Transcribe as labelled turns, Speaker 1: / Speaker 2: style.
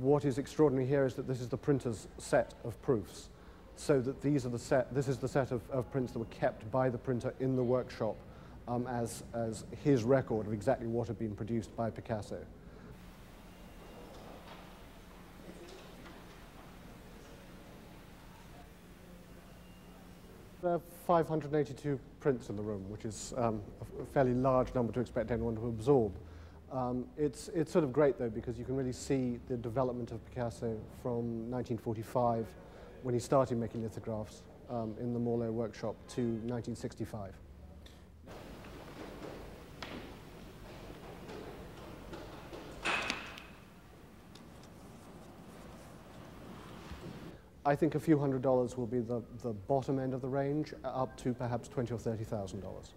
Speaker 1: what is extraordinary here is that this is the printer's set of proofs. So that these are the set, this is the set of, of prints that were kept by the printer in the workshop um, as, as his record of exactly what had been produced by Picasso. There are 582 prints in the room, which is um, a fairly large number to expect anyone to absorb. Um, it's, it's sort of great, though, because you can really see the development of Picasso from 1945, when he started making lithographs um, in the Mourlot workshop, to 1965. I think a few hundred dollars will be the, the bottom end of the range, up to perhaps twenty or thirty thousand dollars.